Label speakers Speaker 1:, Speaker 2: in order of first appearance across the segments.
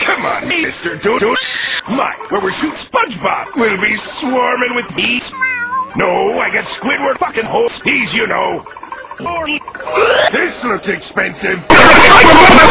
Speaker 1: Come on, Mr. Doodle. My, where we shoot SpongeBob we'll be swarming with bees. No, I got Squidward fucking whole bees, you know. This looks expensive.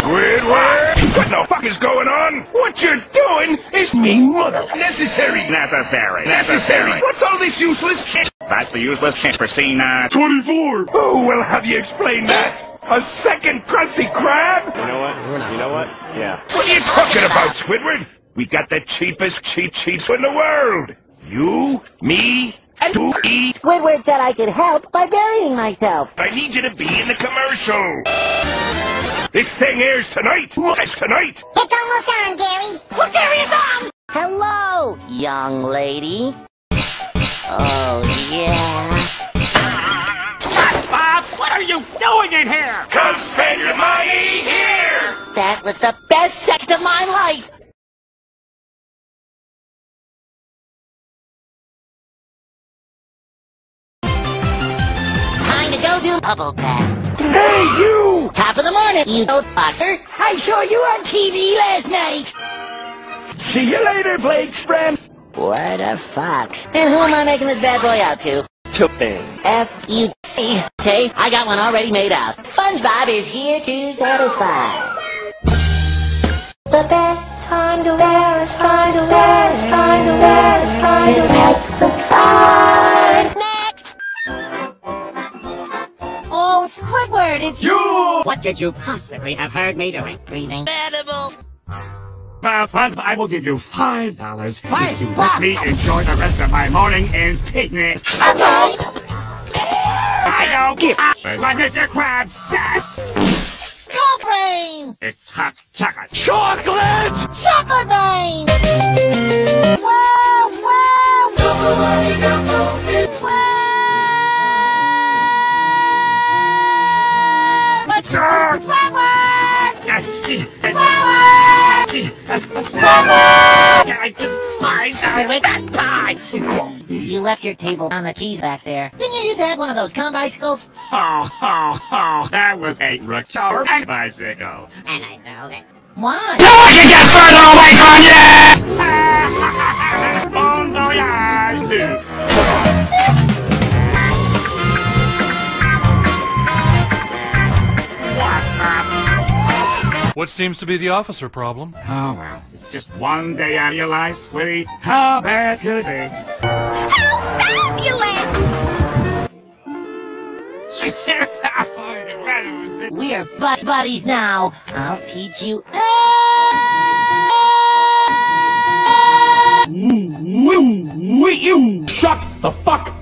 Speaker 1: Squidward! What the fuck is going on? What you're doing is me mother... Necessary.
Speaker 2: Necessary.
Speaker 1: Necessary. What's all this useless shit?
Speaker 2: That's the useless shit for scene, uh...
Speaker 1: 24! Oh, well, have you explained that? A second Krusty Krab?
Speaker 3: You know what? You know what? Yeah.
Speaker 1: What are you talking about, Squidward? We got the cheapest cheap cheats in the world. You, me, and to eat.
Speaker 4: Squidward said I could help by burying myself.
Speaker 1: I need you to be in the commercial. This thing airs tonight. It's tonight.
Speaker 5: It's almost on, Gary.
Speaker 4: Well, Gary is on! Hello, young lady. Oh, yeah.
Speaker 2: Bob, what are you doing in here?
Speaker 1: Come spend your money here.
Speaker 4: That was the best sex of my life. Time to go do bubble baths.
Speaker 1: Hey, you!
Speaker 4: Top of the morning, you old fucker. I saw you on TV last night.
Speaker 1: See you later, Blake's friend.
Speaker 4: What the fuck? And who am I making this bad boy out to?
Speaker 3: Tipping.
Speaker 4: F-U-T. Okay, I got one already made out. SpongeBob is here to satisfy. The best time to wear is time to wear is time to wear is time to wear is time.
Speaker 5: Next. Oh, Squidward, it's you.
Speaker 6: What could you possibly have heard me doing?
Speaker 4: Breathing.
Speaker 5: Edibles.
Speaker 6: Well, son, I will give you five dollars
Speaker 5: Five
Speaker 6: if you let me enjoy the rest of my morning in picnic. I don't give a what Mr. Krabs says.
Speaker 5: Golf rain.
Speaker 6: It's hot chocolate. Chocolate!
Speaker 5: Chocolate rain. Wow, wow. It's Squidward. Squidward.
Speaker 6: Uh, geez, uh,
Speaker 5: Squidward.
Speaker 6: geez, uh, I just five dollars with that pie.
Speaker 5: You left your table on the keys back there. Didn't you used to have one of those cum bicycles?
Speaker 6: Oh, oh, oh, that was a recovered bicycle.
Speaker 5: And I sold it. Why?
Speaker 6: I can get further away from you!
Speaker 7: What seems to be the officer problem?
Speaker 6: Oh, well, it's just one day out of your life, sweetie. How bad could it be?
Speaker 5: How Fabulous! We're butt buddies now. I'll teach you.
Speaker 7: Shut the fuck up!